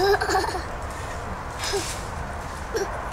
フッ。